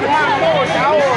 Marcou, já Olha,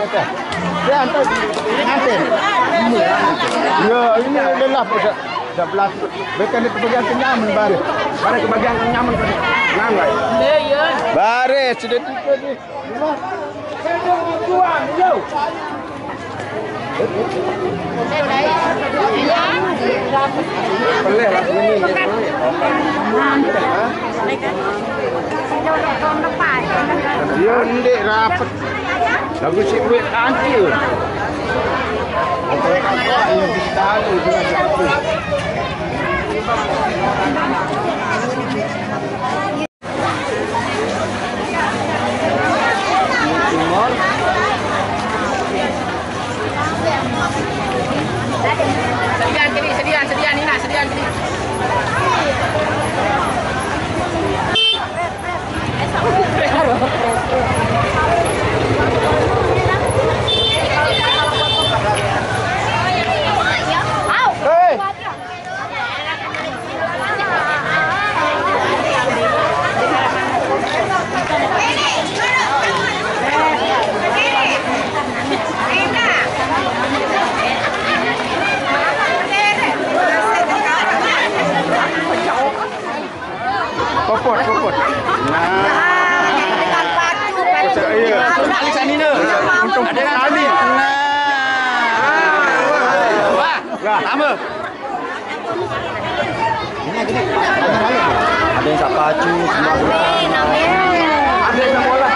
Dia hantar nanti. Ya, ini lelah pasal dah belas. Mereka ni kebagian kenyaman baris. Baris kebagian kenyaman. Nangai. Baris sudah tiga ni. Rumah. Tuan, yo. Boleh lah ini. Dia ndek rapat. Lagu cik duit antil. Kita tahu dia कर दी Dah, sama. Ada yang tak pacu, semua orang. Ada yang.